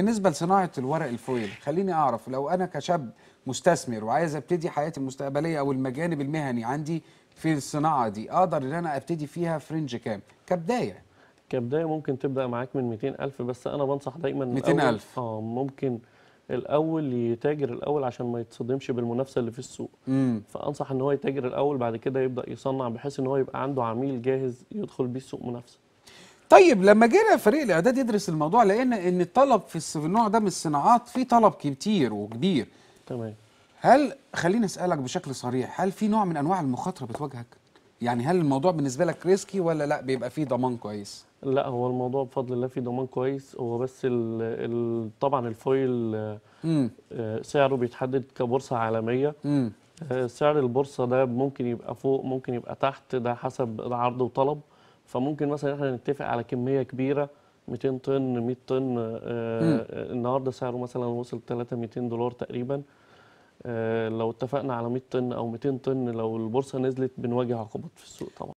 بالنسبة لصناعة الورق الفويل خليني أعرف لو أنا كشاب مستثمر وعايز أبتدي حياتي المستقبلية أو المجانب المهني عندي في الصناعة دي أقدر إن أنا أبتدي فيها فرنج كام؟ كبداية. كبداية ممكن تبدأ معاك من 200000 بس أنا بنصح دايما الأول- 200,000. آه ممكن الأول يتاجر الأول عشان ما يتصدمش بالمنافسة اللي في السوق. امم فأنصح إن هو يتاجر الأول بعد كده يبدأ يصنع بحيث إن هو يبقى عنده عميل جاهز يدخل بيه السوق منافسة. طيب لما جينا فريق الإعداد يدرس الموضوع لقينا إن الطلب في في النوع ده من الصناعات في طلب كتير وكبير. تمام. هل خليني أسألك بشكل صريح هل في نوع من أنواع المخاطرة بتواجهك؟ يعني هل الموضوع بالنسبة لك risky ولا لأ بيبقى فيه ضمان كويس؟ لأ هو الموضوع بفضل الله فيه ضمان كويس. هو بس ال ال طبعا ال foil امم آه، سعره بيتحدد كبورصة عالمية. امم آه، سعر البورصة ده ممكن يبقى فوق ممكن يبقى تحت ده حسب العرض وطلب. فممكن مثلا إحنا نتفق على كمية كبيرة 200 طن 100 طن آه، النهارده سعره مثلا وصل 3 200 دولار تقريبا. آه، لو اتفقنا على 100 طن أو 200 طن لو البورصة نزلت بنواجه عقوبات في السوق طبعا.